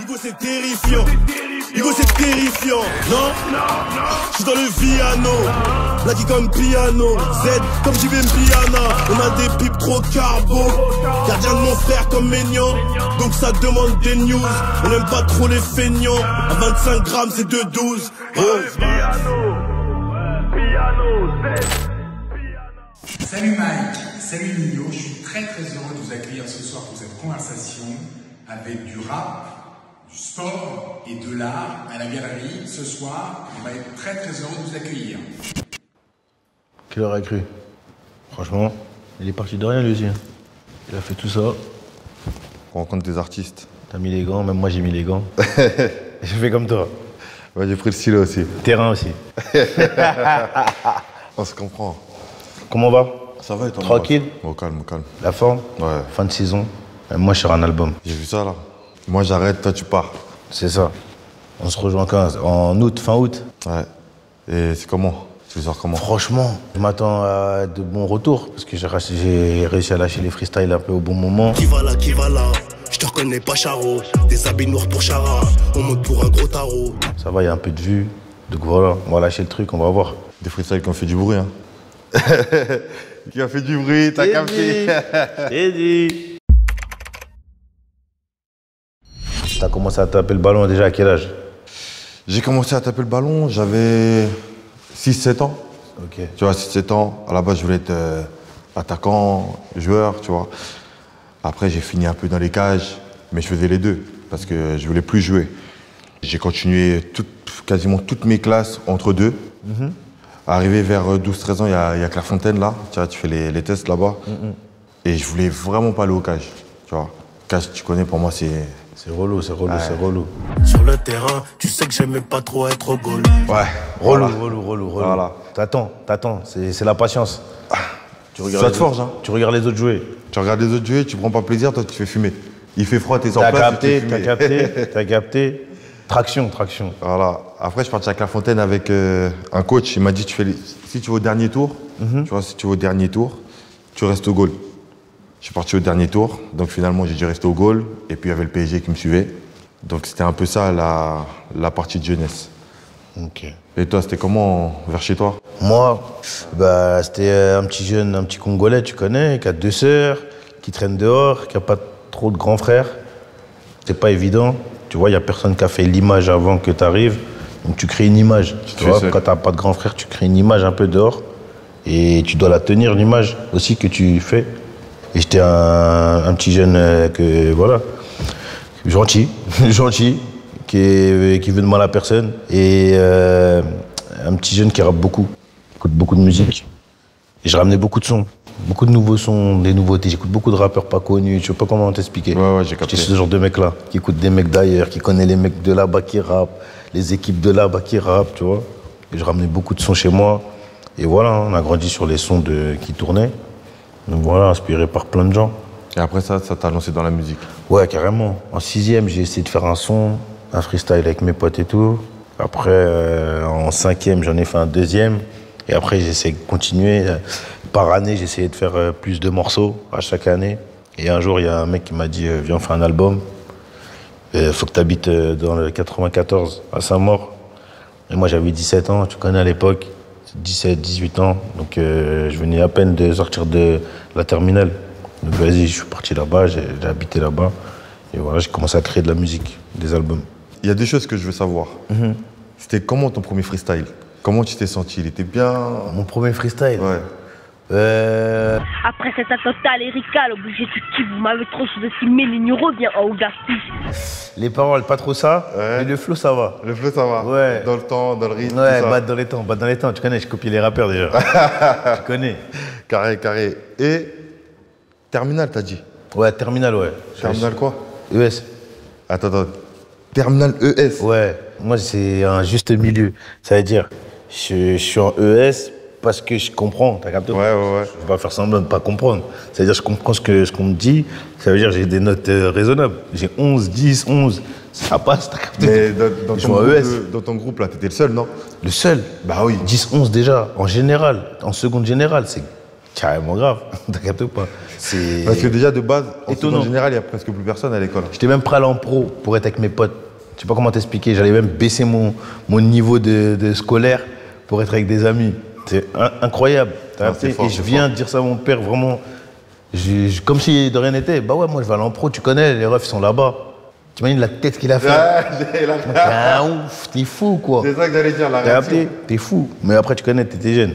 Hugo c'est terrifiant. Hugo c'est terrifiant. Non? Je suis dans le Viano. Blacky comme piano. Z comme JBM Piana. On a des pipes trop carbo. Gardien de mon frère comme Maignan. Donc ça demande des news. On n'aime pas trop les feignants. À 25 grammes c'est 2,12. Oh. Salut Mike, salut Nino, je suis très très heureux de vous accueillir ce soir pour cette conversation avec du rap, sport et de l'art à la galerie. Ce soir, on va être très très heureux de vous accueillir. Qui l'aurait cru? Franchement, il est parti de rien lui aussi. hein. Il a fait tout ça. On rencontre des artistes. T'as mis les gants, même moi j'ai mis les gants. j'ai fait comme toi. Ouais, j'ai pris le stylo aussi. Terrain aussi. On se comprend. Comment va? Ça va et toi? Tranquille? Au calme, au calme. La forme? Ouais. Fin de saison. Euh, Moi je sors un album. J'ai vu ça là. Moi j'arrête, toi tu pars. C'est ça. On se rejoint quand? En août, fin août? Ouais. Et c'est comment? Tu le sors comment? Franchement, je m'attends à de bons retours parce que j'ai j'ai réussi à lâcher les freestyles un peu au bon moment. Qui va là, qui va là? Je te reconnais pas Charo. Des habits noirs pour Chara. On monte pour un gros tarot. Ça va, il y a un peu de vue. Donc voilà, on va lâcher le truc, on va voir. Des freestyles qui ont fait du bruit, hein. qui a fait du bruit, t'as capté? C'est dit. T'as commencé à taper le ballon déjà à quel âge? J'ai commencé à taper le ballon, j'avais 6-7 ans. Tu vois, 6-7 ans. À la base, je voulais être euh, attaquant, joueur, tu vois. Après, j'ai fini un peu dans les cages, mais je faisais les deux parce que je voulais plus jouer. J'ai continué quasiment toutes mes classes entre deux. Arrivé vers euh, 12-13 ans, il y a, il y a Clairefontaine là. Tu vois, tu fais les, les tests là-bas. Et je voulais vraiment pas aller au cage. Tu vois, cage, tu connais, pour moi, c'est. C'est relou, c'est relou, c'est relou. Sur le terrain, tu sais que j'aimais pas trop être au goal. Ouais. Relou, Voilà. relou, relou, relou. Voilà. T'attends, t'attends, c'est c'est la patience. Tu Ça te les forge, autres- hein. Tu regardes les autres jouer. Tu regardes les autres jouer, tu prends pas plaisir, toi, tu fais fumer. Il fait froid, t'es T'as place. capté, tu te t'as capté, t'as capté. Traction, traction. Voilà. Après, je suis parti à Clairefontaine avec euh, un coach. Il m'a dit tu fais les- si tu vas au dernier tour, Mhm. tu vois, si tu vas au dernier tour, tu restes au goal. Je suis parti au dernier tour. Donc finalement, j'ai dû rester au goal. Et puis, il y avait le PSG qui me suivait. Donc c'était un peu ça la, la partie de jeunesse. Et toi, c'était comment vers chez toi? Moi, bah, c'était euh, un petit jeune, un petit Congolais, tu connais, qui a deux sœurs, qui traîne dehors, qui a pas trop de grands frères. C'est pas évident. Tu vois, il y a personne qui a fait l'image avant que tu arrives. Donc tu crées une image. Tu vois, quand t'as pas de grands frères, tu crées une image un peu dehors. Et tu dois la tenir, l'image aussi que tu fais. Et j'étais un, un petit jeune euh, que, voilà, gentil, gentil, qui, qui veut de mal à personne. Et euh, un petit jeune qui rappe beaucoup, écoute beaucoup de musique. Et je ramenais beaucoup de sons, beaucoup de nouveaux sons, des nouveautés. J'écoute beaucoup de rappeurs pas connus, je sais pas comment t'expliquer. Ouais, ouais, j'ai capté. J'étais ce genre de mec-là, qui écoute des mecs d'ailleurs, qui connaît les mecs de là-bas qui rappent, les équipes de là-bas qui rappent, tu vois. Et je ramenais beaucoup de sons chez moi. Et voilà, on a grandi sur les sons de, qui tournaient. Donc voilà, inspiré par plein de gens. Et après ça, ça t'a lancé dans la musique. Ouais, carrément. En sixième, j'ai essayé de faire un son, un freestyle avec mes potes et tout. Après, euh, en cinquième, j'en ai fait un deuxième. Et après, j'ai essayé de continuer. Par année, j'ai essayé de faire euh, plus de morceaux à chaque année. Et un jour, il y a un mec qui m'a dit euh, Viens, on fait un album. Il faut que tu habites dans le 94, à Saint-Maur. Et moi, j'avais 17 ans, tu connais à l'époque. 17, 18 ans. Donc, euh, je venais à peine de sortir de la terminale. Donc, vas-y, je suis parti là-bas, j'ai habité là-bas. Et voilà, j'ai commencé à créer de la musique, des albums. Il y a des choses que je veux savoir. Mhm. C'était comment ton premier freestyle? Comment tu t'es senti? Il était bien? Mon premier freestyle? Ouais. Euh, Après cet attentat lyrical, obligé de qui vous m'avez trop sous-estimé, l'igno revient en fiche. Les paroles, pas trop ça. Ouais. Mais le flow, ça va. Le flow, ça va Ouais. Dans le temps, dans le rythme, Ouais, tout ça. battre dans les temps, battre dans les temps. Tu connais, je copie les rappeurs déjà. tu connais. Carré, carré. Et terminal, t'as dit Ouais, terminal, ouais. Terminal quoi ES. Attends, attends. Terminal ES Ouais, moi c'est un juste milieu. Ça veut dire, je, je suis en ES parce que je comprends, t'as capté Ouais, ouais, ouais. Je vais pas faire semblant de pas comprendre. C'est-à-dire, je comprends ce que ce qu'on me dit, ça veut dire j'ai des notes euh, raisonnables. J'ai 11, 10, 11, ça passe, t'as capté Mais dans, ton groupe, ES. euh, dans ton groupe, là, t'étais le seul, non? Le seul Bah oui. 10, 11 déjà, en général, en seconde générale, c'est carrément grave. T'as capté ou pas? Parce que déjà, de base, en Étonnant. seconde générale, il n'y a presque plus personne à l'école. J'étais même prêt à aller en pro pour être avec mes potes. Je sais pas comment t'expliquer. J'allais même baisser mon, mon niveau de, de scolaire pour être avec des amis. C'est in- incroyable. Ah, fort, Et je viens de dire ça à mon père, vraiment. je- je- comme si de rien n'était. Bah ouais, moi je vais aller en pro, tu connais, les refs sont là-bas. Tu imagines la tête qu'il a fait T'es un ouf, t'es fou quoi. C'est ça que j'allais dire, la réaction. T'es fou. Mais après, tu connais, t'étais jeune.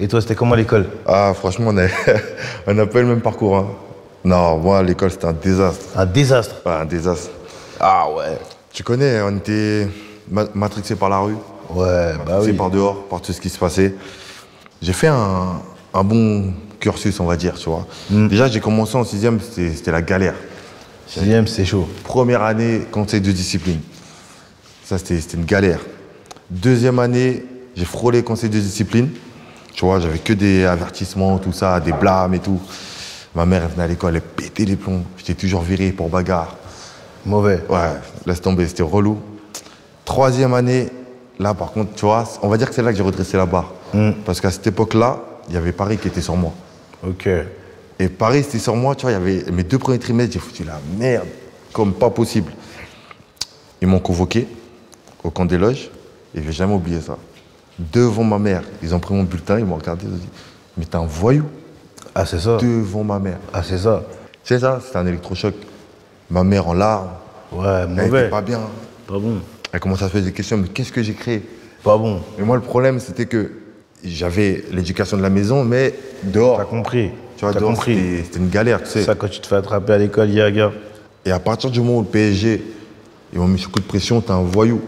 Et toi, c'était comment à l'école? Ah, franchement, on a- on n'a pas eu le même parcours. hein. Non, moi, à l'école, c'était un désastre. Un désastre. Un désastre. Ah ouais. Tu connais, on était ma- matrixés par la rue, Ouais, bah oui. par dehors, par tout ce qui se passait. J'ai fait un, un bon cursus, on va dire, tu vois. Mm. Déjà, j'ai commencé en sixième, c'était la galère. Sixième, c'est chaud. Première année, conseil de discipline. Ça, c'était c'était une galère. Deuxième année, j'ai frôlé conseil de discipline. Tu vois, j'avais que des avertissements, tout ça, des blâmes et tout. Ma mère, elle venait à l'école, elle pétait les plombs. J'étais toujours viré pour bagarre. Mauvais. Ouais, laisse tomber, c'était relou. Troisième année, là, par contre, tu vois, on va dire que c'est là que j'ai redressé la barre. Parce qu'à cette époque-là, il y avait Paris qui était sur moi. Ok. Et Paris, c'était sur moi, tu vois, il y avait mes deux premiers trimestres, j'ai foutu la merde, comme pas possible. Ils m'ont convoqué au camp des loges, et je vais jamais oublier ça. Devant ma mère, ils ont pris mon bulletin, ils m'ont regardé, ils ont dit Mais t'es un voyou Ah, c'est ça. Devant ma mère. Ah, c'est ça. C'est ça, c'était un électrochoc. Ma mère en larmes, Ouais, elle était mauvais. pas bien. Pas bon. Elle commence à se poser des questions Mais qu'est-ce que j'ai créé? Pas bon. Et moi, le problème, c'était que j'avais l'éducation de la maison, mais dehors. T'as compris. Tu vois, dehors, compris. c'était une galère, tu sais. Ça, quand tu te fais attraper à l'école, Yaga. Et à partir du moment où le PSG, ils m'ont mis sous coup de pression, t'es un voyou.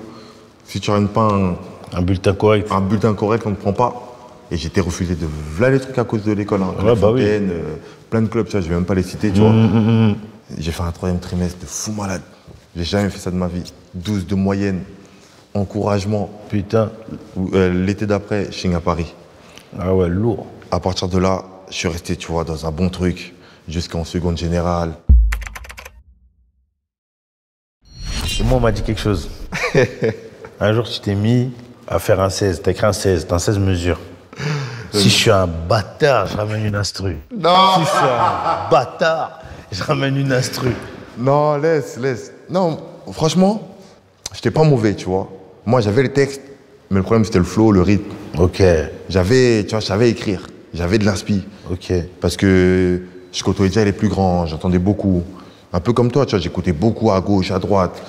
Si tu ramènes pas un, Un bulletin correct. un bulletin correct, on ne te prend pas. Et j'étais refusé de voilà les trucs à cause de l'école. Hein. Ouais, bah oui. Euh, plein de clubs, tu vois, je vais même pas les citer, tu vois. J'ai fait un troisième trimestre de fou malade. J'ai jamais fait ça de ma vie. 12 de moyenne, encouragement. Putain. Euh, L'été d'après, je à Paris. Ah ouais, lourd. À partir de là, je suis resté, tu vois, dans un bon truc, jusqu'en seconde générale. Et moi, on m'a dit quelque chose. un jour, tu t'es mis à faire un 16. T'as écrit un 16. T'as un 16 mesures. Si je suis un bâtard, je ramène une instru. Non Si je suis un bâtard, je ramène une instru. Non, laisse, laisse. Non, franchement, j'étais pas mauvais, tu vois. Moi, j'avais les textes, mais le problème, c'était le flow, le rythme. Ok, J'avais, tu vois, je savais écrire. J'avais de l'inspi. ok. Parce que je côtoyais déjà les plus grands, j'entendais beaucoup. Un peu comme toi, tu vois, j'écoutais beaucoup à gauche, à droite.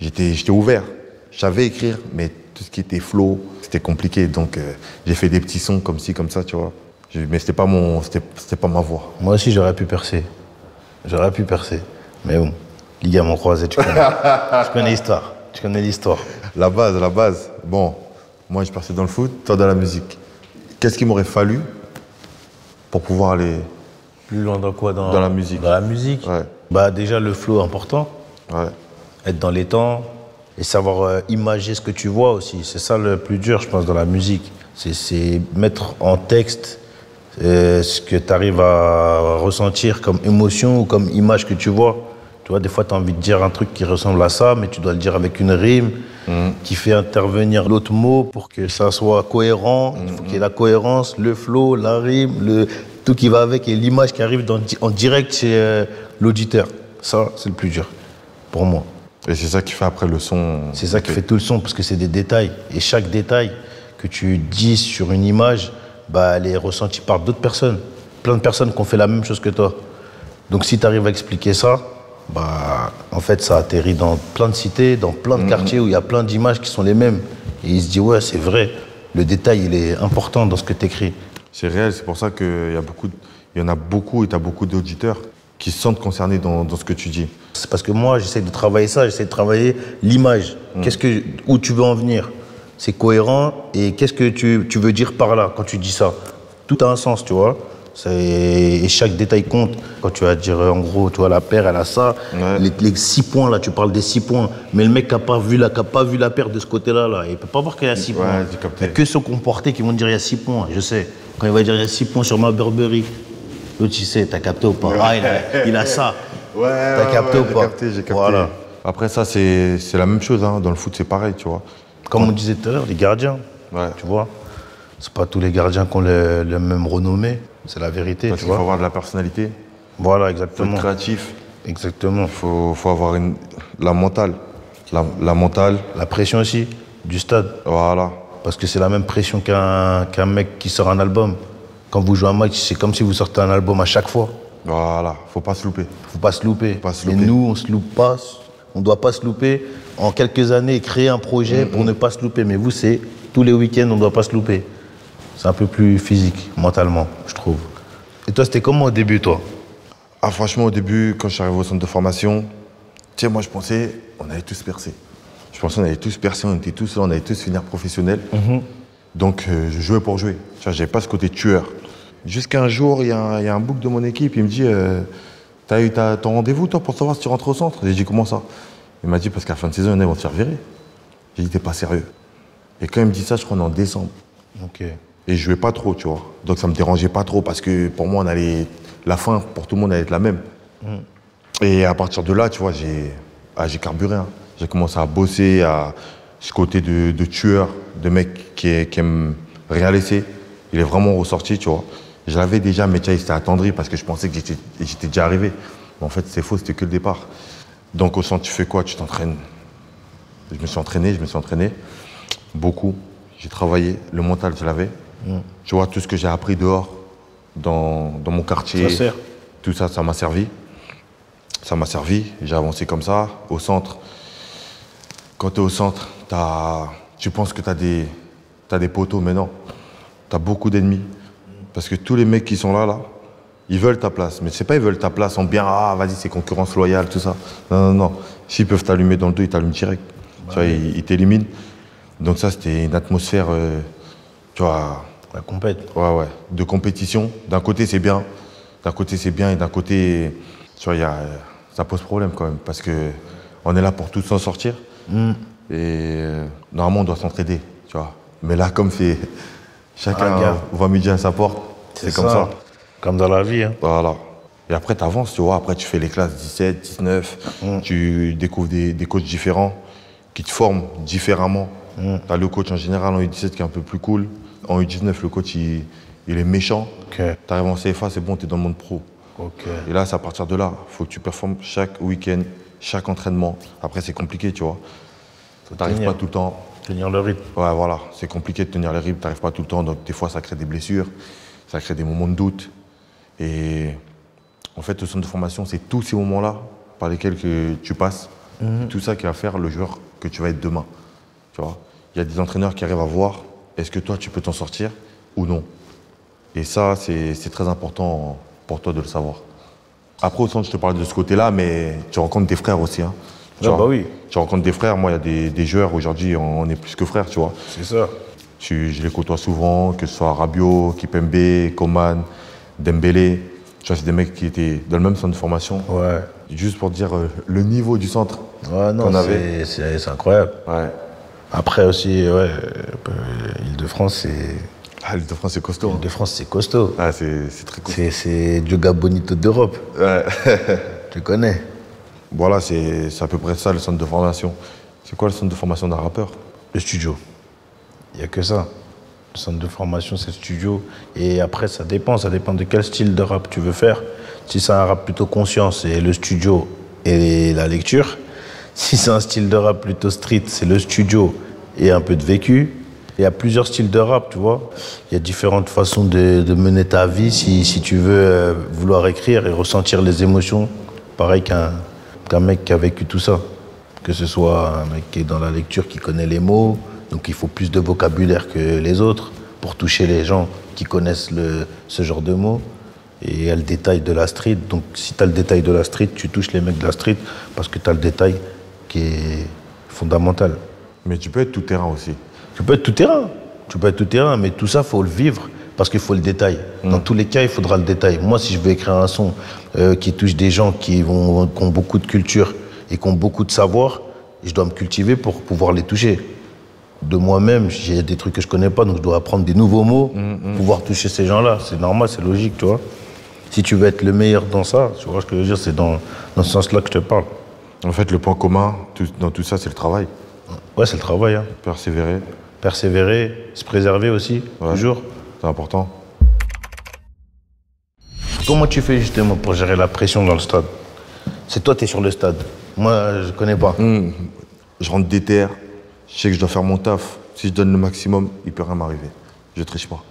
J'étais, j'étais ouvert. Je savais écrire, mais tout ce qui était flow, c'était compliqué. Donc, euh, j'ai fait des petits sons comme ci, comme ça, tu vois. Je- mais c'était pas mon, c'était, c'était pas ma voix. Moi aussi, j'aurais pu percer. J'aurais pu percer. Mais bon, ligament croisé, tu connais. tu connais l'histoire. Tu connais l'histoire. La base, la base. Bon, moi je perçais dans le foot, toi dans la musique. Qu'est-ce qu'il m'aurait fallu pour pouvoir aller. Plus loin dans quoi dans, Dans la musique. Dans la musique Ouais. Bah déjà le flow important, Ouais. être dans les temps et savoir euh, imager ce que tu vois aussi. C'est ça le plus dur, je pense, dans la musique. C'est- C'est mettre en texte euh, ce que tu arrives à ressentir comme émotion ou comme image que tu vois. Tu vois, des fois, tu as envie de dire un truc qui ressemble à ça, mais tu dois le dire avec une rime qui fait intervenir l'autre mot pour que ça soit cohérent. Il faut qu'il y ait la cohérence, le flow, la rime, le, tout qui va avec et l'image qui arrive dans- en direct chez euh, l'auditeur. Ça, c'est le plus dur pour moi. Et c'est ça qui fait après le son. C'est ça qui fait tout le son, parce que c'est des détails. Et chaque détail que tu dis sur une image, bah, elle est ressentie par d'autres personnes. Plein de personnes qui ont fait la même chose que toi. Donc si tu arrives à expliquer ça, bah, en fait, ça atterrit dans plein de cités, dans plein de quartiers où il y a plein d'images qui sont les mêmes. Et il se dit, ouais, c'est vrai. Le détail, il est important dans ce que tu écris. C'est réel, c'est pour ça qu'il y, a beaucoup de- il y en a beaucoup et tu as beaucoup d'auditeurs qui se sentent concernés dans, dans ce que tu dis. C'est parce que moi, j'essaie de travailler ça, j'essaie de travailler l'image. Qu'est-ce que, où tu veux en venir? C'est cohérent et qu'est-ce que tu, tu veux dire par là quand tu dis ça? Tout a un sens, tu vois. Et chaque détail compte. Quand tu vas dire, euh, en gros, tu vois, la paire, elle a ça. Ouais. Les, les six points, là, tu parles des six points. Mais le mec qui n'a pas, vu la- qui a pas vu la paire de ce côté-là, là, il peut pas voir qu'il y a six Ouais, points. Il y a que ceux comportés qui vont dire il y a six points, je sais. Quand il va dire il y a six points sur ma Burberry, l'autre, tu sais, t'as capté ou pas? Ah, il a, il a ça. Ouais, T'as capté ou pas? capté, j'ai capté. Voilà. Après ça, c'est c'est la même chose. hein. Dans le foot, c'est pareil, tu vois. Comme on disait tout à l'heure, les gardiens. Ouais. Tu vois? C'est pas tous les gardiens qui ont le, le même renommée. C'est la vérité, Parce qu'il faut avoir de la personnalité. Voilà, faut exactement. être créatif, Exactement. il faut, faut avoir une, la mentale. La, la mentale, La pression aussi du stade. voilà. Parce que c'est la même pression qu'un qu'un mec qui sort un album. Quand vous jouez un match, c'est comme si vous sortez un album à chaque fois. Voilà, faut pas se louper. faut pas se louper. pas se Et louper. nous, on se loupe pas. On doit pas se louper. En quelques années, créer un projet pour ne pas se louper. Mais vous, c'est tous les week-ends, on doit pas se louper. C'est un peu plus physique, mentalement, je trouve. Et toi, c'était comment au début, toi? Ah, franchement, au début, quand je suis arrivé au centre de formation, tu sais, moi, je pensais, on allait tous percer. Je pensais qu'on allait tous percer, on était tous là, on allait tous finir professionnels. Donc, euh, je jouais pour jouer. Tu vois, j'avais pas ce côté tueur. Jusqu'à un jour, il y, a un- il y a un bouc de mon équipe, il me dit, euh, t'as eu ta- ton rendez-vous, toi, pour savoir si tu rentres au centre? J'ai dit, comment ça? Il m'a dit, parce qu'à la fin de saison, il y en a, ils vont te faire virer. J'ai dit, t'es pas sérieux. Et quand il me dit ça, je crois qu'on est en décembre. Ok. Et je jouais pas trop, tu vois. Donc ça me dérangeait pas trop parce que pour moi, on allait. La fin, pour tout le monde, allait être la même. Et à partir de là, tu vois, j'ai ah, carburé. hein. J'ai commencé à bosser, à ce côté de, de tueur, de mec qui, est- qui aime rien laisser. Il est vraiment ressorti, tu vois. Je l'avais déjà, mais tiens, il s'était attendri parce que je pensais que j'étais j'étais déjà arrivé. Mais en fait, c'est faux, c'était que le départ. Donc au centre, tu fais quoi? Tu t'entraînes. Je me suis entraîné, je me suis entraîné beaucoup. J'ai travaillé, le mental, je l'avais. Tu vois, tout ce que j'ai appris dehors, dans, dans mon quartier, Ça sert. tout ça, ça m'a servi. Ça m'a servi, j'ai avancé comme ça. Au centre, quand tu es au centre, t'as- tu penses que tu as des, t'as des poteaux, mais non. Tu as beaucoup d'ennemis. Parce que tous les mecs qui sont là, là, ils veulent ta place. Mais c'est pas ils veulent ta place en bien, ah, vas-y, c'est concurrence loyale, tout ça. Non, non, non. S'ils peuvent t'allumer dans le dos, ils t'allument direct. tu vois, ils, ils t'éliminent. Donc ça, c'était une atmosphère, euh, tu vois, La compète. Ouais, ouais. De compétition. D'un côté, c'est bien. D'un côté, c'est bien. Et d'un côté, tu vois, il y a, ça pose problème quand même. Parce que on est là pour tous s'en sortir. Et euh, normalement, on doit s'entraider, tu vois. Mais là, comme c'est chacun Ah, voit midi à sa porte, c'est comme ça. Comme dans la vie. Hein. Voilà. Et après, tu avances, tu vois. Après, tu fais les classes 17, 19. Tu découvres des, des coachs différents qui te forment différemment. Tu as le coach en général en U17 qui est un peu plus cool. En U19, le coach, il, il est méchant. Ok. Tu arrives en CFA, c'est bon, tu es dans le monde pro. Et là, c'est à partir de là. Il faut que tu performes chaque week-end, chaque entraînement. Après, c'est compliqué, tu vois. Tu n'arrives pas tout le temps. Tenir le rythme. Ouais, voilà, c'est compliqué de tenir les rythmes, t'arrives pas tout le temps, donc des fois ça crée des blessures, ça crée des moments de doute. Et en fait, le centre de formation, c'est tous ces moments-là par lesquels que tu passes, tout ça qui va faire le joueur que tu vas être demain. Tu vois, il y a des entraîneurs qui arrivent à voir, est-ce que toi tu peux t'en sortir ou non? Et ça, c'est très important pour toi de le savoir. Après, au centre, je te parle de ce côté-là, mais tu rencontres des frères aussi. Hein, Tu Ah vois. bah oui. Tu rencontres des frères, moi, il y a des, des joueurs, aujourd'hui, on est plus que frères, tu vois. C'est ça. Tu- je les côtoie souvent, que ce soit Rabiot, Kipembe, Coman, Dembélé. Tu vois, c'est des mecs qui étaient dans le même centre de formation. Ouais. Juste pour dire euh, le niveau du centre Ouais, non, qu'on avait. c'est incroyable. Ouais. Après aussi, ouais, euh, Île-de-France, c'est. Ah, l'île de France, c'est costaud. hein. Île-de-France, c'est costaud. Ah, c'est c'est très costaud. C'est- C'est Dioga Bonito d'Europe. Ouais. Tu connais. voilà, c'est c'est à peu près ça le centre de formation. C'est quoi le centre de formation d'un rappeur? Le studio. Il n'y a que ça. Le centre de formation, c'est le studio. Et après, ça dépend. Ça dépend de quel style de rap tu veux faire. Si c'est un rap plutôt conscient, c'est le studio et la lecture. Si c'est un style de rap plutôt street, c'est le studio et un peu de vécu. Il y a plusieurs styles de rap, tu vois. Il y a différentes façons de, mener ta vie si, tu veux euh, vouloir écrire et ressentir les émotions. Pareil qu'un mec qui a vécu tout ça. Que ce soit un mec qui est dans la lecture, qui connaît les mots, donc il faut plus de vocabulaire que les autres pour toucher les gens qui connaissent ce genre de mots. Et il y a le détail de la street. Donc si tu as le détail de la street, tu touches les mecs de la street parce que tu as le détail qui est fondamental. Mais tu peux être tout terrain aussi. Tu peux être tout terrain. Tu peux être tout terrain, mais tout ça, faut le vivre parce qu'il faut le détail. Dans tous les cas, il faudra le détail. Moi, si je veux écrire un son euh, qui touche des gens qui, vont, qui ont beaucoup de culture et qui ont beaucoup de savoir, je dois me cultiver pour pouvoir les toucher. De moi-même, j'ai des trucs que je connais pas, donc je dois apprendre des nouveaux mots pour pouvoir toucher ces gens-là. C'est normal, c'est logique, tu vois. Si tu veux être le meilleur dans ça, tu vois ce que je veux dire, c'est dans, dans ce sens-là que je te parle. En fait, le point commun tout- dans tout ça, c'est le travail. Ouais, c'est le travail. Hein. Persévérer, Persévérer, se préserver aussi, Ouais. toujours. c'est important. Comment tu fais justement pour gérer la pression dans le stade? C'est toi, tu es sur le stade. Moi, je connais pas. Je rentre déter, je sais que je dois faire mon taf. Si je donne le maximum, il peut rien m'arriver. Je triche pas.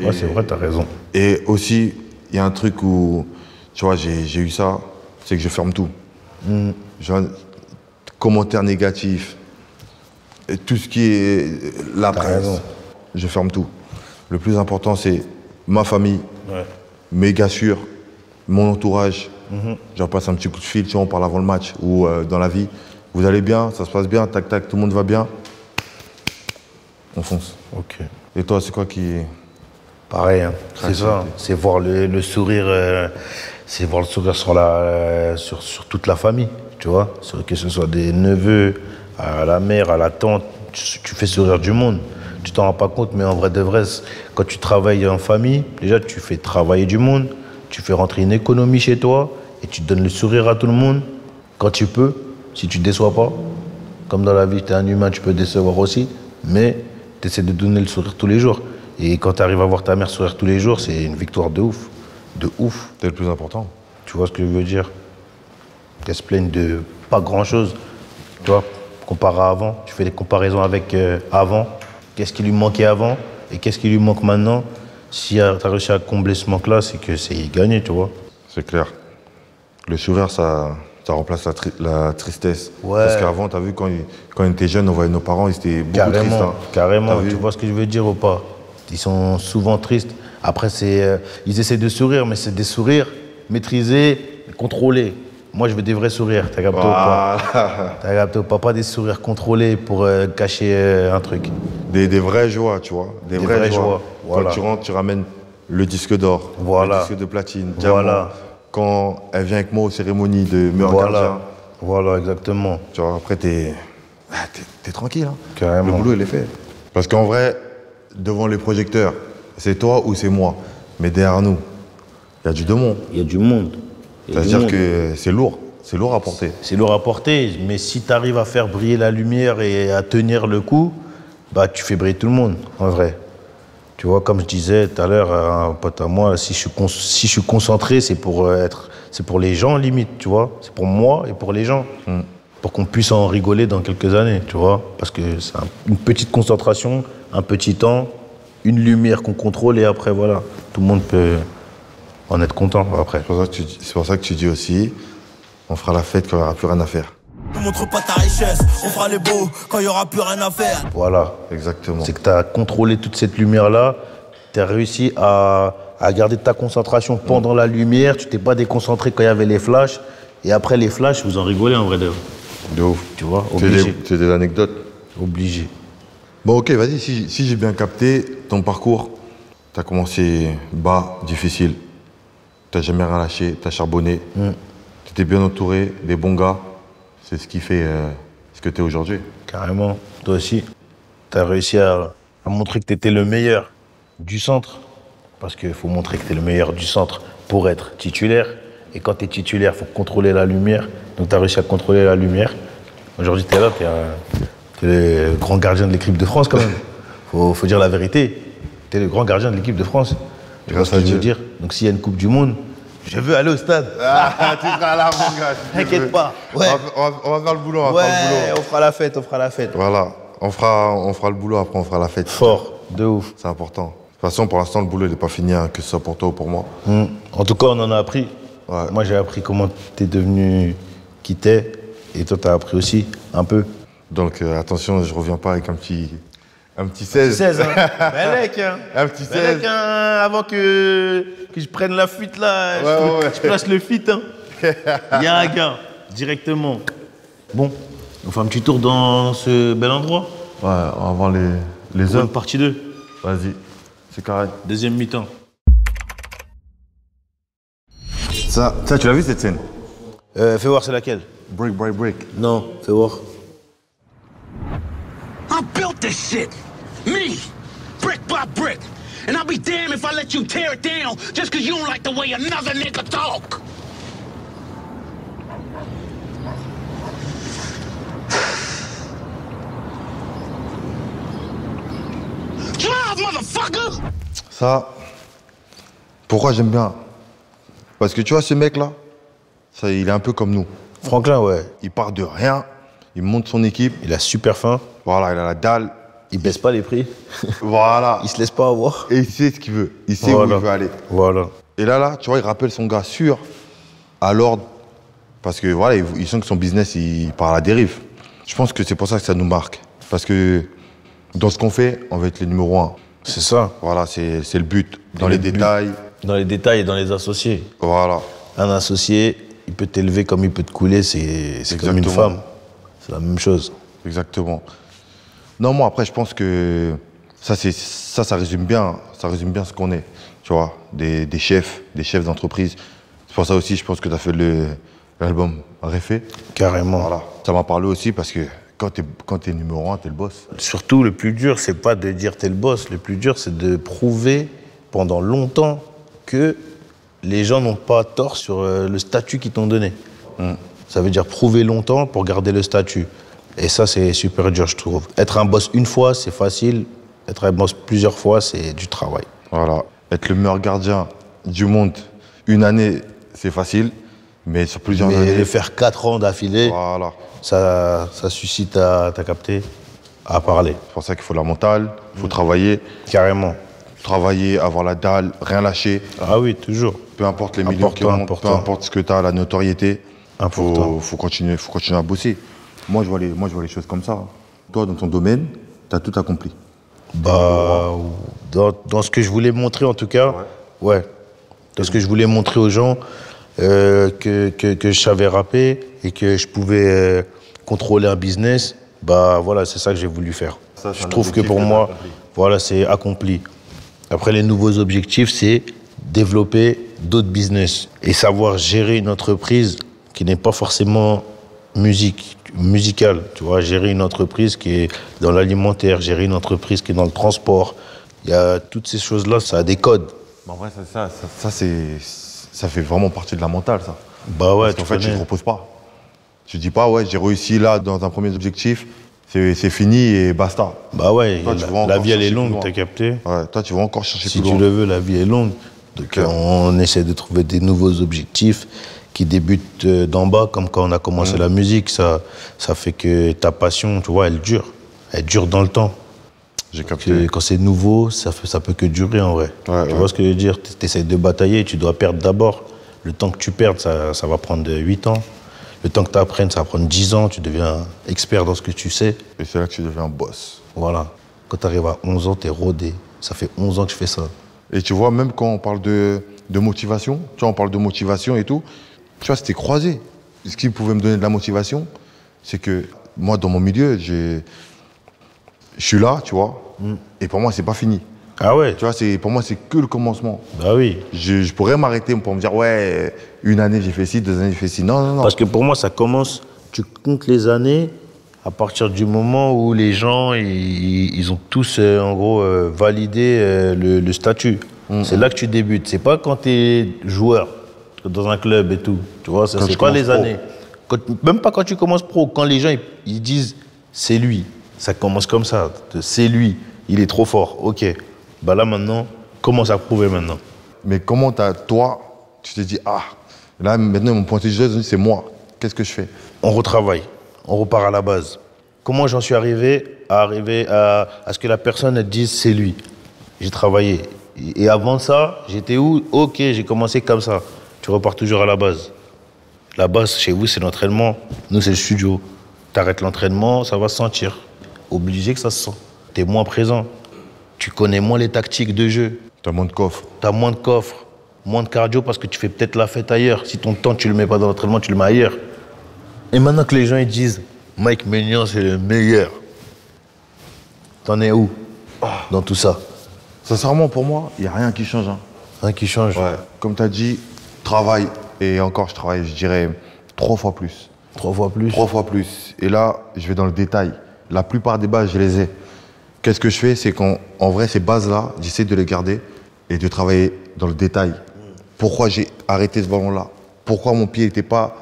Ouais, c'est vrai, t'as raison. Et aussi, il y a un truc où, tu vois, j'ai eu ça, c'est que je ferme tout. Genre, commentaires négatifs, et tout ce qui est la presse, raison. je ferme tout. Le plus important, c'est ma famille, Ouais. mes gars sûrs, mon entourage. Je leur passe un petit coup de fil, tu vois, on parle avant le match ou euh, dans la vie. Vous allez bien, ça se passe bien, tac tac, tout le monde va bien. On fonce. Ok. Et toi, c'est quoi qui. Pareil, hein. c'est ça. C'est voir le, le sourire, euh, c'est voir le sourire sur, sur, toute la famille, tu vois. Que ce soit des neveux, à la mère, à la tante, tu, fais sourire du monde. Tu t'en rends pas compte, mais en vrai de vrai, quand tu travailles en famille, déjà tu fais travailler du monde, tu fais rentrer une économie chez toi et tu donnes le sourire à tout le monde quand tu peux, si tu déçois pas. Comme dans la vie, tu es un humain, tu peux décevoir aussi, mais tu essaies de donner le sourire tous les jours. Et quand tu arrives à voir ta mère sourire tous les jours, c'est une victoire de ouf. De ouf. C'est le plus important. Tu vois ce que je veux dire? Qu'elle se plaigne de pas grand-chose. Tu vois, comparé à avant, tu fais des comparaisons avec euh, avant. Qu'est-ce qui lui manquait avant et qu'est-ce qui lui manque maintenant? Si tu as réussi à combler ce manque-là, c'est que c'est gagné, tu vois. C'est clair. Le sourire, ça, ça remplace la, tri- la tristesse. Ouais. Parce qu'avant, tu as vu, quand, ils- quand on était jeunes, on voyait nos parents, ils étaient beaucoup Carrément, tristes. hein. carrément. Tu vois ce que je veux dire ou pas? Ils sont souvent tristes. Après, c'est, euh, ils essaient de sourire, mais c'est des sourires maîtrisés, contrôlés. Moi, je veux des vrais sourires. T'as capté ou pas. T'as capté ou pas Pas des sourires contrôlés pour euh, cacher euh, un truc. Des, des vraies joies, tu vois. Des, Des vraies, vraies joies. joies, voilà. Quand tu rentres, tu ramènes le disque d'or, Voilà. le disque de platine, Voilà. Quand elle vient avec moi aux cérémonies de meilleur Voilà. Voilà, exactement. tu vois, après, t'es ah, t'es- t'es tranquille. Hein. Carrément. Le boulot, il est fait. Parce qu'en vrai, devant les projecteurs, c'est toi ou c'est moi. Mais derrière nous, il y a du démon. Il y a du monde. C'est-à-dire que c'est lourd. C'est lourd à porter. C'est lourd à porter, mais si tu arrives à faire briller la lumière et à tenir le coup, bah tu fais briller tout le monde, en vrai. Tu vois, comme je disais tout à l'heure à un pote à moi, si je suis, si je suis concentré, c'est pour euh, être, c'est pour les gens limite, tu vois. C'est pour moi et pour les gens, pour qu'on puisse en rigoler dans quelques années, tu vois. Parce que c'est un- une petite concentration, un petit temps, une lumière qu'on contrôle et après voilà, tout le monde peut en être content après. C'est pour, ça que tu dis- c'est pour ça que tu dis aussi, on fera la fête quand il n'y aura plus rien à faire. Ne montre pas ta richesse, on fera les beaux quand il y aura plus rien à faire. Voilà. Exactement. C'est que tu as contrôlé toute cette lumière-là, tu as réussi à, à garder ta concentration pendant la lumière, tu t'es pas déconcentré quand il y avait les flashs, et après les flashs, vous en rigolez en vrai de De ouf. Tu vois, C'est obligé. des, c'est des anecdotes. Obligé. Bon, ok, vas-y, si, si j'ai bien capté ton parcours, tu as commencé bas, difficile. Tu jamais rien lâché, tu as charbonné. Tu étais bien entouré, des bons gars. C'est ce qui fait euh, ce que tu es aujourd'hui. Carrément. Toi aussi, tu as réussi à, à montrer que tu étais le meilleur du centre. Parce qu'il faut montrer que tu es le meilleur du centre pour être titulaire. Et quand tu es titulaire, il faut contrôler la lumière. Donc tu as réussi à contrôler la lumière. Aujourd'hui, tu es là, tu es, le grand gardien de l'équipe de France quand même. faut, faut dire la vérité. Tu es le grand gardien de l'équipe de France. Tu vois ce que à je veux Dieu. dire Donc s'il y a une Coupe du Monde, je veux aller au stade. Ah, tu seras là, mon gars. T'inquiète pas. Ouais. On, va, on va faire le boulot, on va Ouais, faire le boulot. on fera la fête, on fera la fête. Voilà, on fera, on fera le boulot, après on fera la fête. Fort, de ouf. C'est important. De toute façon, pour l'instant, le boulot, il n'est pas fini, hein, que ce soit pour toi ou pour moi. Hmm. En tout cas, on en a appris. Ouais. Moi, j'ai appris comment t'es devenu qui t'es. Et toi, t'as appris aussi, un peu. Donc, euh, attention, je reviens pas avec un petit, un petit 16. 16, hein Belek, hein Un petit 16. Belek, hein Avant que, que je prenne la fuite, là, je, Ouais, je place le fit, hein Il y a un gars, directement. Bon, on fait un petit tour dans ce bel endroit. Ouais, on va voir les, les œuvres. partie 2, Vas-y, c'est carré. deuxième mi-temps. Ça, ça, tu l'as vu cette scène? Euh, fais voir, c'est laquelle? Break, break, break. Non, fais voir. I built this shit. Me. Brick by brick. And I'll be damned if I let you tear it down just because you don't like the way another nigga talk. Drive, motherfucker! Ça, pourquoi j'aime bien? Parce que tu vois, ce mec-là, ça, il est un peu comme nous. Franklin, ouais. Il part de rien, il monte son équipe, Il a super faim. voilà, il a la dalle, Il baisse pas les prix. voilà. Il se laisse pas avoir. Et il sait ce qu'il veut, il sait où il veut aller. Voilà. Et là, là, tu vois, il rappelle son gars sûr à l'ordre. Parce que voilà, il, il sent que son business, il part à la dérive. Je pense que c'est pour ça que ça nous marque. Parce que dans ce qu'on fait, on va être les numéros un. C'est ça. Voilà, c'est c'est le but. Dans les détails, Dans les détails et dans les associés. voilà. Un associé, il peut t'élever comme il peut te couler, c'est c'est comme une femme. C'est la même chose. Exactement. Non, moi, après, je pense que ça, c'est ça, ça résume bien, ça résume bien ce qu'on est. Tu vois, des, des chefs, des chefs d'entreprise. C'est pour ça aussi, je pense que tu as fait le- l'album Réfé. Carrément. Voilà. Ça m'a parlé aussi parce que quand tu es, quand es numéro un, tu es le boss. Surtout, le plus dur, c'est pas de dire t'es le boss. Le plus dur, c'est de prouver pendant longtemps que les gens n'ont pas tort sur euh, le statut qu'ils t'ont donné. Ça veut dire prouver longtemps pour garder le statut. Et ça, c'est super dur, je trouve. Être un boss une fois, c'est facile. Être un boss plusieurs fois, c'est du travail. Voilà. Être le meilleur gardien du monde, une année, c'est facile. Mais sur plusieurs Mais années. le faire quatre ans d'affilée, Voilà. ça, ça suscite à, t'as capté, à parler. C'est pour ça qu'il faut la mentale, il faut travailler. Carrément. Travailler, avoir la dalle, rien lâcher. Ah oui, toujours. Peu importe les millions peu importe ce que tu as, la notoriété, Important. faut, faut, continuer, faut continuer à bosser. Moi je, vois les, moi, je vois les choses comme ça. Toi, dans ton domaine, tu as tout accompli. Bah, dans, dans ce que je voulais montrer en tout cas, ouais. Dans ce que je voulais montrer aux gens, euh, que, que, que je savais rapper et que je pouvais euh, contrôler un business, bah voilà, c'est ça que j'ai voulu faire. Ça, je trouve que pour moi, accompli. voilà, c'est accompli. Après, les nouveaux objectifs, c'est développer d'autres business et savoir gérer une entreprise qui n'est pas forcément musique, musicale. Tu vois, gérer une entreprise qui est dans l'alimentaire, gérer une entreprise qui est dans le transport. Il y a toutes ces choses-là, ça a des codes. Mais en vrai, ça, ça, ça, ça, ça fait vraiment partie de la mentale, ça. Bah ouais, Parce qu'en tu fait, tu ne te reposes pas. Tu dis pas, ouais, j'ai réussi là dans un premier objectif, c'est, fini et basta. Bah ouais, Toi, tu la, la vie elle est longue, t'as capté Ouais, toi, tu vas encore chercher Si plus tu loin. le veux, la vie est longue. Donc on essaie de trouver des nouveaux objectifs qui débutent euh, d'en bas, comme quand on a Mmh. commencé la musique. Ça, ça fait que ta passion, tu vois, elle dure. Elle dure dans le temps. J'ai capté. quand c'est nouveau, ça, fait, ça peut que durer en vrai. Ouais, tu ouais. vois ce que je veux dire? Tu essaies de batailler, tu dois perdre d'abord. Le temps que tu perds, ça, ça va prendre 8 ans. Le temps que tu apprennes, ça va prendre 10 ans. Tu deviens expert dans ce que tu sais. Et c'est là que tu deviens boss. Voilà. Quand tu arrives à 11 ans, tu es rodé. Ça fait 11 ans que je fais ça. Et tu vois, même quand on parle de, de motivation, tu vois, on parle de motivation et tout, tu vois, c'était croisé. Ce qui pouvait me donner de la motivation, c'est que moi, dans mon milieu, je suis là, tu vois, et pour moi, c'est pas fini. Ah ouais Tu vois, pour moi, c'est que le commencement. Bah oui. Je, je pourrais m'arrêter pour me dire, ouais, une année, j'ai fait ci, deux années, j'ai fait ci. Non, non, non. Parce que pour moi, ça commence, tu comptes les années à partir du moment où les gens, ils, ils ont tous, euh, en gros, euh, validé euh, le, le statut. C'est là que tu débutes. C'est pas quand tu es joueur, dans un club et tout. Tu vois, ça, c'est pas les pro. années? Quand- même pas quand tu commences pro. Quand les gens, ils, ils disent, c'est lui. Ça commence comme ça. C'est lui. Il est trop fort. OK. Bah là, maintenant, commence à prouver maintenant? Mais comment t'as, toi, tu t'es dit, ah, là, maintenant, mon point de vue, c'est moi. Qu'est-ce que je fais? On retravaille, on repart à la base. Comment j'en suis arrivé à arriver à, à ce que la personne elle dise c'est lui? J'ai travaillé. Et avant ça, j'étais où? Ok, j'ai commencé comme ça. Tu repars toujours à la base. La base, chez vous, c'est l'entraînement. Nous, c'est le studio. T'arrêtes l'entraînement, ça va se sentir. Obligé que ça se sent. T'es moins présent. Tu connais moins les tactiques de jeu. T'as moins de coffre. Tu as moins de coffres, moins de cardio parce que tu fais peut-être la fête ailleurs. Si ton temps, tu le mets pas dans l'entraînement, tu le mets ailleurs. Et maintenant que les gens ils disent Mike Maignan, c'est le meilleur, t'en es où dans tout ça? Sincèrement, pour moi, il n'y a rien qui change. hein. Rien qui change Ouais. Comme tu as dit, travail. Et encore, je travaille, je dirais, trois fois plus. Trois fois plus. Trois fois plus. Et là, je vais dans le détail. La plupart des bases, je les ai. Qu'est-ce que je fais? C'est qu'en en vrai, ces bases-là, j'essaie de les garder et de travailler dans le détail. Pourquoi j'ai arrêté ce ballon-là? Pourquoi mon pied n'était pas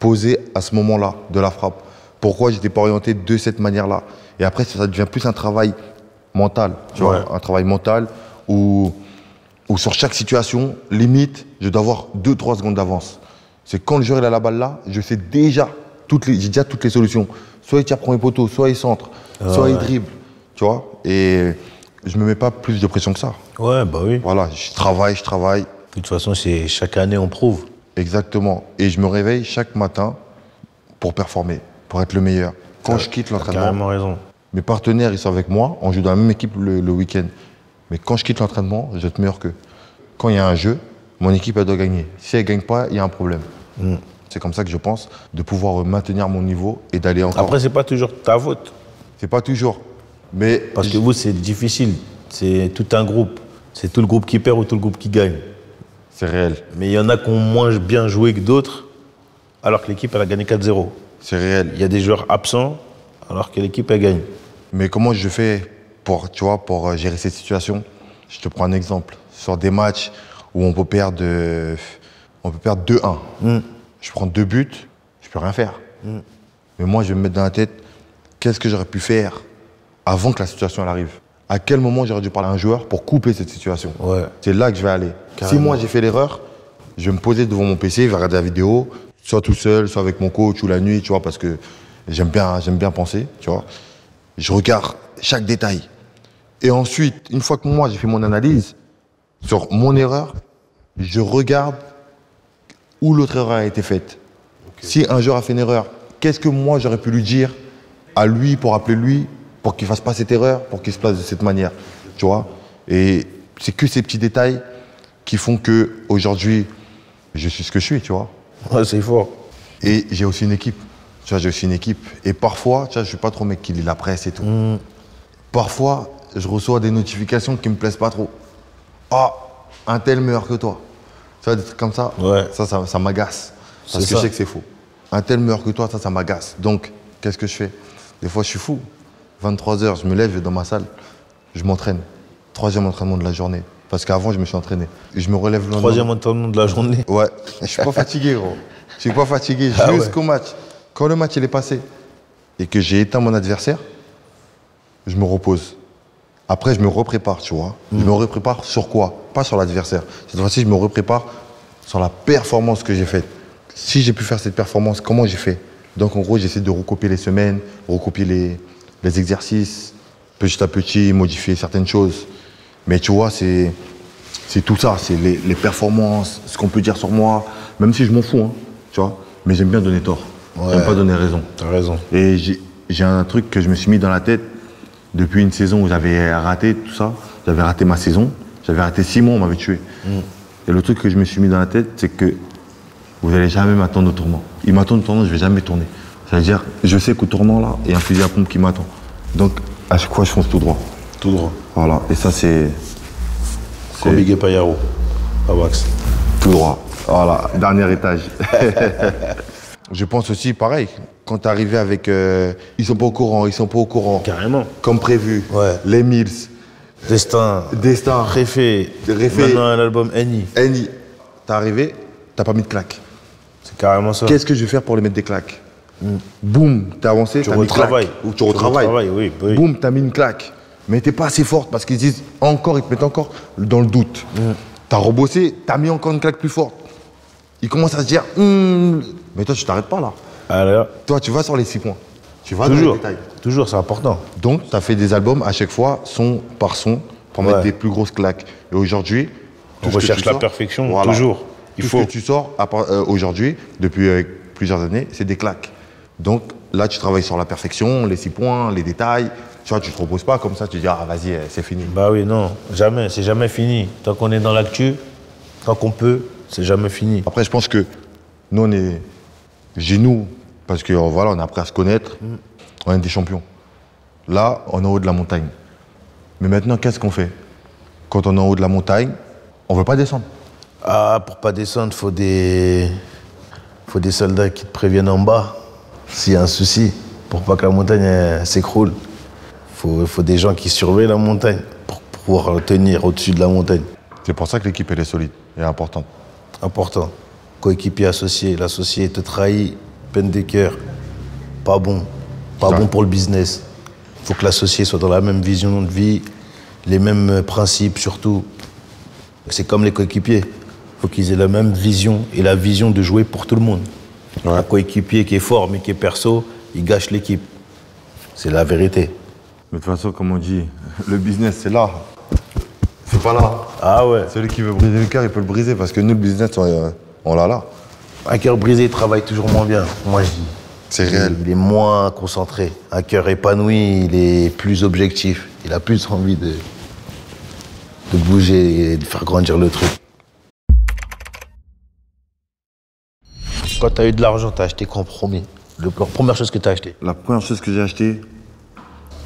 posé à ce moment-là de la frappe? Pourquoi j'étais pas orienté de cette manière-là? Et après, ça devient plus un travail mental. Tu vois, un travail mental où où sur chaque situation, limite, je dois avoir 2-3 secondes d'avance. C'est quand le joueur il a la balle là, je sais déjà, toutes les, j'ai déjà toutes les solutions. Soit il tire premier poteau, soit il centre, soit il dribble, tu vois. Et je me mets pas plus de pression que ça. Ouais, bah oui. Voilà, je travaille, je travaille, De toute façon, c'est chaque année, on prouve. exactement. Et je me réveille chaque matin pour performer, pour être le meilleur. Quand je quitte l'entraînement, mes partenaires, ils sont avec moi, on joue dans la même équipe le, le week-end. Mais quand je quitte l'entraînement, je vais être meilleur qu'eux. Quand il y a un jeu, mon équipe, elle doit gagner. Si elle ne gagne pas, il y a un problème. C'est comme ça que je pense, de pouvoir maintenir mon niveau et d'aller encore. Après, c'est pas toujours ta faute. c'est pas toujours. Mais Parce que vous, c'est difficile. C'est tout un groupe. C'est tout le groupe qui perd ou tout le groupe qui gagne. c'est réel. Mais il y en a qui ont moins bien joué que d'autres, alors que l'équipe, elle a gagné 4-0. C'est réel. Il y a des joueurs absents, alors que l'équipe, elle gagne. Mais comment je fais pour, tu vois, pour euh, gérer cette situation Je te prends un exemple. Sur des matchs où on peut perdre, euh, on peut perdre 2-1. Je prends deux buts, je peux rien faire. Mais moi, je vais me mettre dans la tête, qu'est-ce que j'aurais pu faire avant que la situation elle arrive? À quel moment j'aurais dû parler à un joueur pour couper cette situation? Ouais. C'est là que je vais aller. Si moi j'ai fait l'erreur, je vais me poser devant mon PC, je vais regarder la vidéo, soit tout seul, soit avec mon coach ou la nuit, tu vois, parce que j'aime bien, j'aime bien penser, tu vois. Je regarde chaque détail. Et ensuite, une fois que moi j'ai fait mon analyse sur mon erreur, je regarde où l'autre erreur a été faite. Si un joueur a fait une erreur, qu'est-ce que moi j'aurais pu lui dire à lui pour appeler lui pour qu'il fasse pas cette erreur, pour qu'il se place de cette manière, tu vois? Et c'est que ces petits détails qui font que aujourd'hui je suis ce que je suis, tu vois? Ouais, c'est fort. Et j'ai aussi une équipe. Tu vois, j'ai aussi une équipe. Et parfois, tu vois, je suis pas trop mec qui lit la presse et tout. Parfois, je reçois des notifications qui me plaisent pas trop. Ah, un tel meilleur que toi. Tu vois, des trucs comme ça. Ouais. Ça, ça, ça m'agace. Parce que je ça. sais que c'est faux. Un tel meilleur que toi, ça, ça m'agace. Donc, qu'est-ce que je fais? Des fois, je suis fou. 23h, je me lève, je vais dans ma salle. Je m'entraîne. Troisième entraînement de la journée. Parce qu'avant, je me suis entraîné. Et je me relève le lendemain. Troisième entraînement de la journée. Ouais, je suis pas fatigué, gros. Je suis pas fatigué Ah ouais. jusqu'au match. Quand le match il est passé et que j'ai éteint mon adversaire, je me repose. Après, je me reprépare, tu vois. Je me reprépare sur quoi? Pas sur l'adversaire. Cette fois-ci, je me reprépare sur la performance que j'ai faite. Si j'ai pu faire cette performance, comment j'ai fait? Donc, en gros, j'essaie de recopier les semaines, recopier les, les exercices, petit à petit, modifier certaines choses. Mais tu vois, c'est c'est tout ça, c'est les, les performances, ce qu'on peut dire sur moi, même si je m'en fous, hein, tu vois. Mais j'aime bien donner tort. J'aime pas donner raison. T'as raison. Et j'ai j'ai un truc que je me suis mis dans la tête depuis une saison où j'avais raté tout ça. J'avais raté ma saison. J'avais raté six mois, on m'avait tué. Et le truc que je me suis mis dans la tête, c'est que vous n'allez jamais m'attendre au tournant. Il m'attend au tournant, je vais jamais tourner. C'est-à-dire, je sais qu'au tournant, là, il y a un fusil à pompe qui m'attend. Donc, à chaque fois, je fonce tout droit. Tout droit. Voilà. Et ça, c'est. Comme Big Payaro. À Wax. Tout droit. Voilà, dernier étage. je pense aussi, pareil, quand t'es arrivé avec. euh, ils sont pas au courant, ils sont pas au courant. Carrément. Comme prévu. Ouais. Les Mills, Destin. Destin, Réfé. Réfé. Maintenant, un album Annie. Annie. T'es arrivé, t'as pas mis de claque. C'est carrément ça. Qu'est-ce que je vais faire pour les mettre des claques Boum, t'as avancé, Tu t'as mis une claque. retravailles. Ou tu Tu retravailles. oui, oui. Boum, t'as mis une claque. Mais t'es pas assez forte parce qu'ils disent encore, ils te mettent encore dans le doute. T'as rebossé, t'as mis encore une claque plus forte. Ils commencent à se dire, Hum, mais toi tu t'arrêtes pas là. Alors, Toi tu vas sur les six points. Tu vas dans toujours. les détails. Toujours, c'est important. Donc, tu as fait des albums à chaque fois, son par son, pour mettre des plus grosses claques. Et aujourd'hui, On recherche la sors- perfection, toujours. Il tout faut. ce que tu sors euh, aujourd'hui, depuis euh, plusieurs années, c'est des claques. Donc là, tu travailles sur la perfection, les six points, les détails. Tu vois, tu te reposes pas comme ça, tu dis, ah vas-y, euh, c'est fini. Bah oui, non, jamais, c'est jamais fini. Tant qu'on est dans l'actu, tant qu'on peut, c'est jamais fini. Après, je pense que nous, on est nous, parce que voilà, on a appris à se connaître, on est des champions. Là, on est en haut de la montagne. Mais maintenant, qu'est-ce qu'on fait? Quand on est en haut de la montagne, on ne veut pas descendre. Ah, pour pas descendre, faut des, faut des soldats qui te préviennent en bas s'il y a un souci, pour pas que la montagne s'écroule. Faut, faut des gens qui surveillent la montagne pour pouvoir tenir au-dessus de la montagne. C'est pour ça que l'équipe, elle est solide et importante. Important. Coéquipier associé, l'associé te trahit, peine de cœur, pas bon, pas bon pour le business. Faut que l'associé soit dans la même vision de vie, les mêmes principes surtout. C'est comme les coéquipiers. Il faut qu'ils aient la même vision et la vision de jouer pour tout le monde. Un coéquipier qui est fort mais qui est perso, il gâche l'équipe. C'est la vérité. Mais de toute façon, comme on dit, le business, c'est là. C'est pas là. Ah ouais. Celui qui veut briser le cœur, il peut le briser parce que nous, le business, on, euh, on l'a là. Un cœur brisé il travaille toujours moins bien, moi je dis. C'est réel. Il est moins concentré. Un cœur épanoui, il est plus objectif. Il a plus envie de, de bouger et de faire grandir le truc. Quand tu as eu de l'argent, tu as acheté quoi en premier? La première chose que tu as acheté? La première chose que j'ai acheté,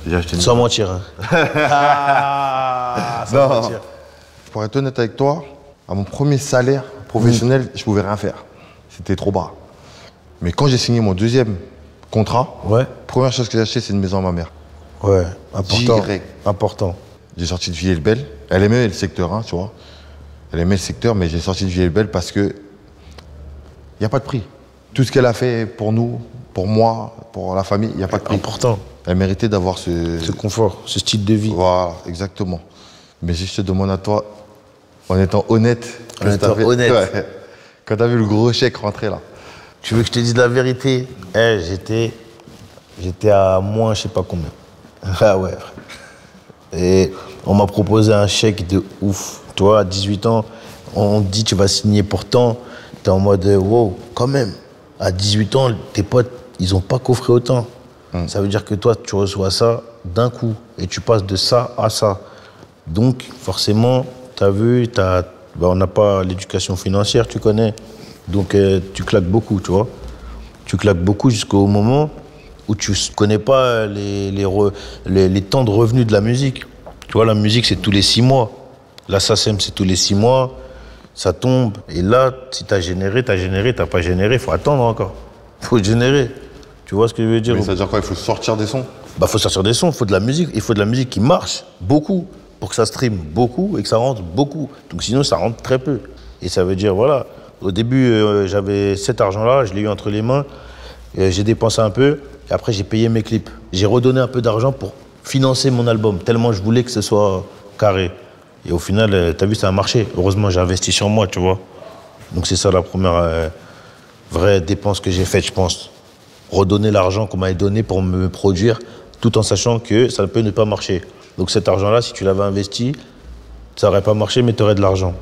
j'ai acheté une Sans mentir. Hein. Ah, sans Non. mentir. Pour être honnête avec toi, à mon premier salaire professionnel, je pouvais rien faire. C'était trop bas. Mais quand j'ai signé mon deuxième contrat, Ouais. première chose que j'ai acheté, c'est une maison à ma mère. Ouais, important. Direct. Important. J'ai sorti de Villers-le-Bel. Elle aimait le secteur, hein, tu vois. Elle aimait le secteur, mais j'ai sorti de Villers-le-Bel parce que il n'y a pas de prix. Tout ce qu'elle a fait pour nous, pour moi, pour la famille, il n'y a pas de prix. Important. Elle méritait d'avoir ce... Ce confort, ce style de vie. Voilà, exactement. Mais si je te demande à toi, en étant honnête, En étant honnête. Ouais. Quand t'as vu le gros chèque rentrer là, Tu veux que je te dise la vérité? Eh, j'étais. J'étais à moins, je sais pas combien. Ah ouais. Et on m'a proposé un chèque de ouf. Toi, à 18 ans, on te dit tu vas signer pour tant. T'es en mode wow, quand même. À 18 ans, tes potes, ils ont pas coffré autant. Ça veut dire que toi, tu reçois ça d'un coup. Et tu passes de ça à ça. Donc, forcément, tu as vu, t'as- bah, on n'a pas l'éducation financière, tu connais. Donc, euh, tu claques beaucoup, tu vois. Tu claques beaucoup jusqu'au moment où tu ne connais pas les, les, re- les- les temps de revenus de la musique. Tu vois, la musique, c'est tous les six mois. La SACEM, c'est tous les six mois. Ça tombe. Et là, si tu as généré, tu as généré, tu pas généré, il faut attendre encore. Il faut générer. Tu vois ce que je veux dire? Mais ça veut dire quoi? Il faut sortir des sons? Bah, faut sortir des sons, il faut de la musique. Il faut de la musique qui marche beaucoup pour que ça stream beaucoup et que ça rentre beaucoup. Donc sinon, ça rentre très peu. Et ça veut dire, voilà, au début, euh, j'avais cet argent-là, je l'ai eu entre les mains. Euh, j'ai dépensé un peu et après, j'ai payé mes clips. J'ai redonné un peu d'argent pour financer mon album, tellement je voulais que ce soit carré. Et au final, euh, t'as vu, ça a marché. Heureusement, j'ai investi sur moi, tu vois. Donc c'est ça la première euh, vraie dépense que j'ai faite, je pense. Redonner l'argent qu'on m'avait donné pour me produire, tout en sachant que ça peut ne pas marcher. Donc cet argent-là, si tu l'avais investi, ça n'aurait pas marché, mais tu aurais de l'argent.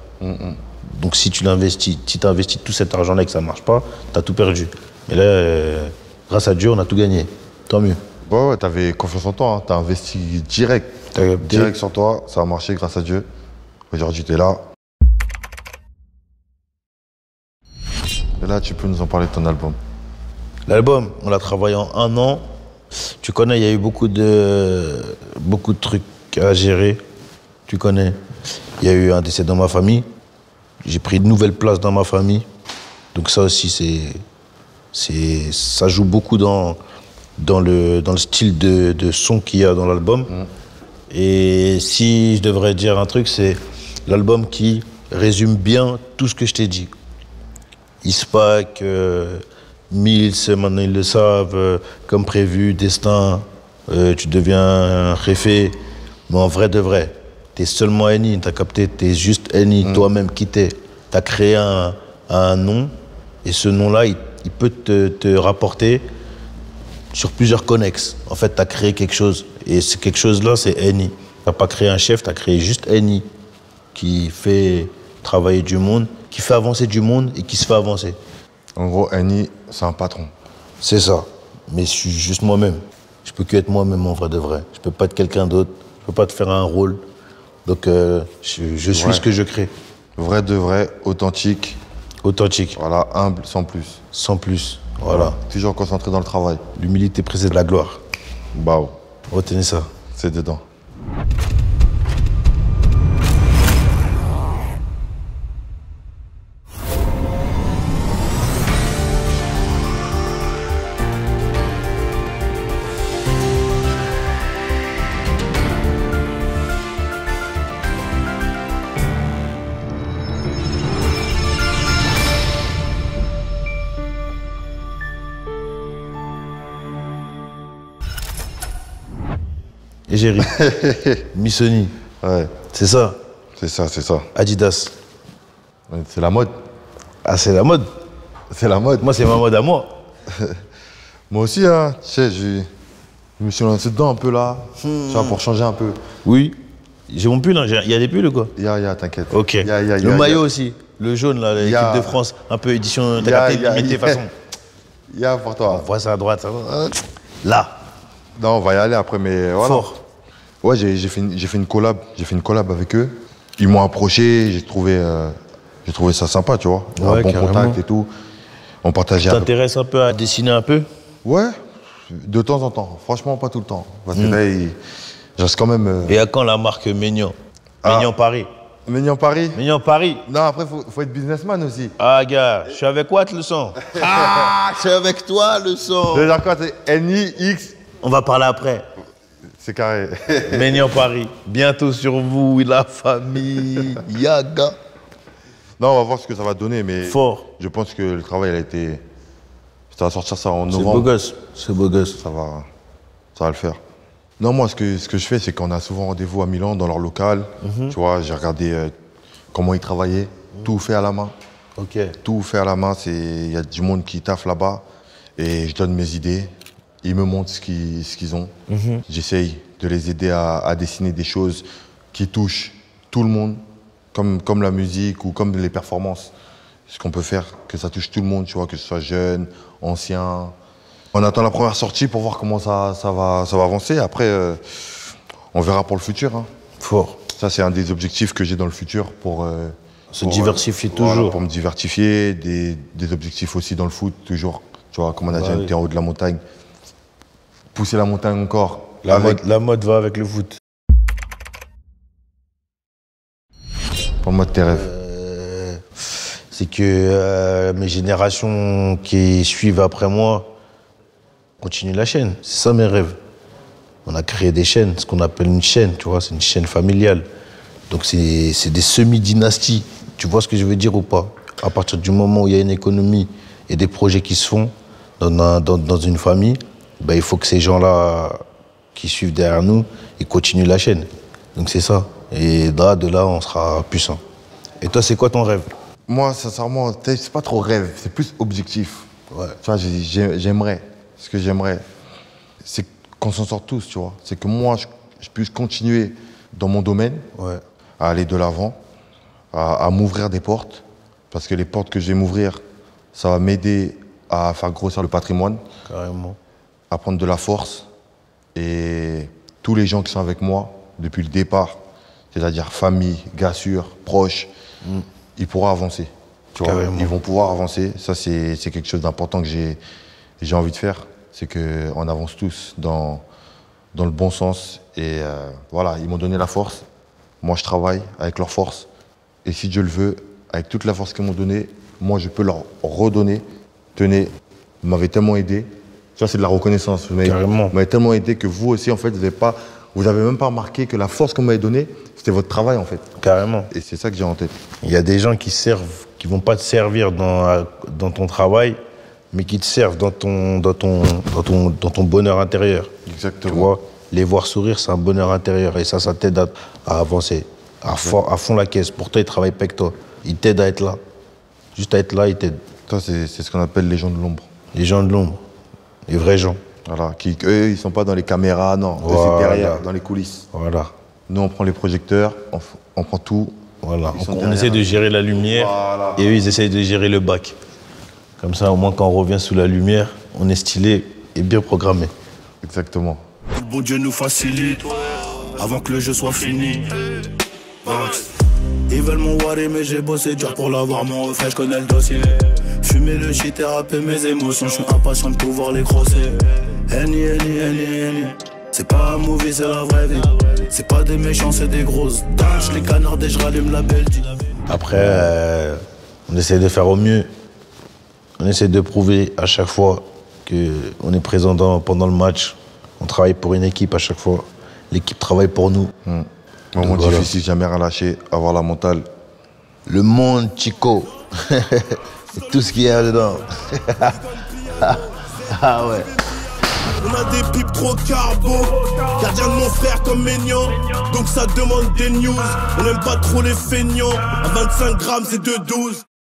Donc si tu l'investis, si tu investis tout cet argent-là et que ça ne marche pas, tu as tout perdu. Mais là, euh, grâce à Dieu, on a tout gagné. Tant mieux. Ouais, ouais, t'avais confiance en toi, hein. t'as investi direct. T'as- Direct sur toi, ça a marché grâce à Dieu. Aujourd'hui, t'es là. Et là, tu peux nous en parler de ton album. L'album, on l'a travaillé en un an. Tu connais, il y a eu beaucoup de, beaucoup de trucs à gérer. Tu connais. Il y a eu un décès dans ma famille. J'ai pris une nouvelle place dans ma famille. Donc ça aussi, c'est, c'est, ça joue beaucoup dans, dans, le, dans le style de, de son qu'il y a dans l'album. Et si je devrais dire un truc, c'est l'album qui résume bien tout ce que je t'ai dit. Ispac, euh, Mills, maintenant ils le savent, euh, comme prévu, Destin, euh, tu deviens réfé. Mais en vrai de vrai, t'es seulement Eni, t'as capté, t'es juste Eni, toi-même qui t'es. T'as créé un, un nom, et ce nom-là, il, il peut te, te rapporter sur plusieurs connexes. En fait, tu as créé quelque chose. Et ce quelque chose-là, c'est Eni. Tu n'as pas créé un chef, tu as créé juste Eni, qui fait travailler du monde, qui fait avancer du monde et qui se fait avancer. En gros, Annie, c'est un patron. C'est ça. Mais je suis juste moi-même. Je peux que être moi-même en vrai de vrai. Je peux pas être quelqu'un d'autre. Je peux pas te faire un rôle. Donc, euh, je, je suis Ouais. ce que je crée. Vrai de vrai, authentique, Authentique, voilà, humble, sans plus. sans plus. Voilà. Toujours concentré dans le travail. L'humilité précède la gloire. Bah, Retenez ça. c'est dedans. Égérie. Missoni. Ouais, C'est ça. c'est ça, c'est ça. Adidas. C'est la mode. Ah, c'est la mode. C'est la mode. Moi, c'est ma mode à moi. Moi aussi, hein, tu sais, j'ai- je me suis lancé dedans un peu là, tu vois, pour changer un peu. Oui. J'ai mon pull, hein. J'ai- il y a des pulls ou quoi? Ya, ya, t'inquiète. Ok. Ya, ya, le ya, maillot aussi. Le jaune, là, l'équipe de France. Un peu édition, t'as Ya, capté, ya, limité ya. façon. Ya pour toi. On voit ça à droite. Là, Non, on va y aller après, mais voilà. fort. Ouais, j'ai fait, une- j'ai fait une collab, j'ai fait une collab avec eux. Ils m'ont approché, j'ai trouvé, euh, j'ai trouvé ça sympa, tu vois. Ouais, un bon carrément. contact et tout. On partageait. un peu. T'intéresses un peu à dessiner un peu? Ouais, de temps en temps. Franchement, pas tout le temps, parce que là, il- je reste quand même. Euh... Et à quand la marque Maignan? Ah. Maignan Paris. Maignan Paris? Maignan Paris. Non, après, faut, faut être businessman aussi. Ah, gars, je suis avec Watt le sang. Ah, je suis avec toi le quoi, c'est N-I-X, On va parler après. C'est carré. Maignan Paris. Bientôt sur vous, la famille. Yaga. non, on va voir ce que ça va donner, mais Fort. je pense que le travail, elle a été. Ça va sortir ça en C'est beau novembre. gosse. C'est beau gosse. Ça va, ça va le faire. Non, moi, ce que, ce que je fais, c'est qu'on a souvent rendez-vous à Milan, dans leur local. Mhm. Tu vois, j'ai regardé euh, comment ils travaillaient. Tout fait à la main. Ok. Tout fait à la main. c'est- Il y a du monde qui taffe là-bas. Et je donne mes idées. Ils me montrent ce qu'ils ont. Mhm. J'essaye de les aider à, à dessiner des choses qui touchent tout le monde, comme, comme la musique ou comme les performances. Ce qu'on peut faire, que ça touche tout le monde, tu vois, que ce soit jeune, ancien. On attend la première sortie pour voir comment ça, ça, va, ça va avancer. Après, euh, on verra pour le futur. hein. Fort. Ça, c'est un des objectifs que j'ai dans le futur pour. euh, Se pour, diversifier euh, voilà, toujours. pour me diversifier. Des, des objectifs aussi dans le foot, toujours. Tu vois, comme on a Bah déjà oui. été en haut de la montagne. Pousser la montagne encore. La, avec- mode, la mode va avec le foot. Pour mode tes rêves. Euh, c'est que euh, mes générations qui suivent après moi continuent la chaîne. C'est ça mes rêves. On a créé des chaînes, ce qu'on appelle une chaîne, tu vois, c'est une chaîne familiale. Donc c'est c'est des semi-dynasties. Tu vois ce que je veux dire ou pas? À partir du moment où il y a une économie et des projets qui se font dans, un- dans, dans une famille, ben, il faut que ces gens-là qui suivent derrière nous, ils continuent la chaîne. Donc c'est ça. Et là, de là, on sera puissant. Et toi, c'est quoi ton rêve? Moi, sincèrement, c'est pas trop rêve, c'est plus objectif. Ouais. Tu vois, j'ai- j'ai- j'aimerais. Ce que j'aimerais, c'est qu'on s'en sorte tous, tu vois. C'est que moi, je, je puisse continuer dans mon domaine, Ouais. à aller de l'avant, à, à m'ouvrir des portes. Parce que les portes que je vais m'ouvrir, ça va m'aider à faire grossir le patrimoine, Carrément. À prendre de la force. Et tous les gens qui sont avec moi depuis le départ, c'est-à-dire famille, gars sûrs, proches, ils pourront avancer. Tu vois, Carrément. ils vont pouvoir avancer. Ça, c'est quelque chose d'important que j'ai j'ai envie de faire. C'est qu'on avance tous dans, dans le bon sens. Et euh, voilà, ils m'ont donné la force. Moi, je travaille avec leur force. Et si Dieu le veut, avec toute la force qu'ils m'ont donnée, moi, je peux leur redonner. Tenez, vous m'avez tellement aidé. Ça, c'est de la reconnaissance. Vous m'avez tellement aidé que vous aussi, en fait, vous n'avez pas, vous avez même pas remarqué que la force qu'on m'avait donnée, c'était votre travail, en fait. Carrément. Et c'est ça que j'ai en tête. Il y a des gens qui servent, qui vont pas te servir dans, dans ton travail, mais qui te servent dans ton, dans ton, dans ton, dans ton bonheur intérieur. Exactement. Tu vois, les voir sourire, c'est un bonheur intérieur. Et ça, ça t'aide à, à avancer, à fond, à fond la caisse. Pour toi, ils travaillent pas avec toi. Ils t'aident à être là. Juste à être là, ils t'aident. C'est c'est ce qu'on appelle les gens de l'ombre. Les gens de l'ombre, les vrais gens. Voilà. Qui, eux, ils sont pas dans les caméras, non. Voilà. c'est derrière, dans les coulisses. Voilà. Nous, on prend les projecteurs, on, on prend tout. Voilà. On derrière. essaie de gérer la lumière Voilà. et eux, ils essayent de gérer le bac. Comme ça, au moins, quand on revient sous la lumière, on est stylé et bien programmé. Exactement. Le bon Dieu nous facilite avant que le jeu soit fini. Ils veulent mon Wari, mais j'ai bossé dur pour l'avoir. Mon reflet, je connais le dossier. Fumer le shit et rapper mes émotions. Je suis impatient de pouvoir les crosser. Henny, Henny, Henny, Henny. C'est pas un movie, c'est la vraie vie. C'est pas des méchants, c'est des grosses. Dash, les canards, et je rallume la belle Après, euh, on essaie de faire au mieux. On essaie de prouver à chaque fois qu'on est présent dans- pendant le match. On travaille pour une équipe à chaque fois. L'équipe travaille pour nous. Moment Donc, voilà. difficile, jamais rien lâcher, avoir la mentale. Le monde, Chico. C'est tout ce qu'il y a dedans. ah ouais. On a des pipes trop carbo. Gardien de mon frère comme Maignan. Donc ça demande des news. On aime pas trop les feignants. À 25 grammes, c'est 2,12.